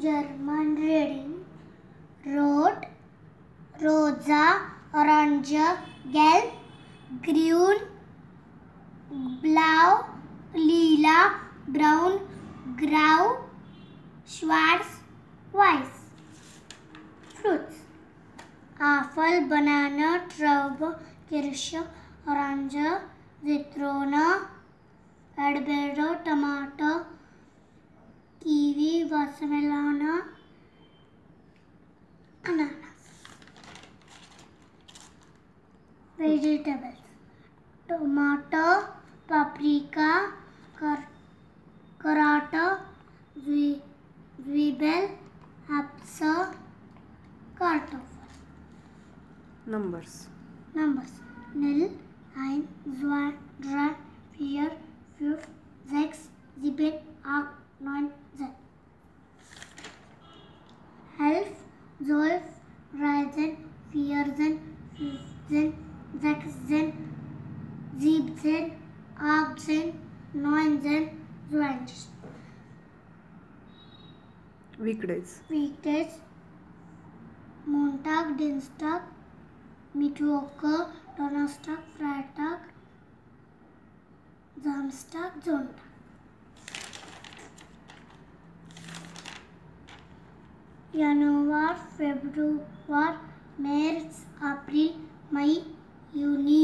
German reading, rot, rosa, orange, gelb, grün, blau, lila, braun, grau, schwarz, weiß. Fruits. Apfel, banana, traube, Kirsche, orange, Zitrone, Erdbeere, tomato, ananas. Vegetables. Tomato, paprika, car- carrot, zwi- zwiebel, apsa, kartoffel. Numbers. Numbers. Null, ein, zwei, drei, Elf, zwölf, dreizehn, vierzehn, fünfzehn, sechzehn, siebzehn, achtzehn, neunzehn, zwanzig. Weekdays. Weekdays. Montag, Dienstag, Mittwoch, Donnerstag, Freitag, Samstag, Sonntag. जनवरी फेब्रुवरी मार्च अप्रैल मई uni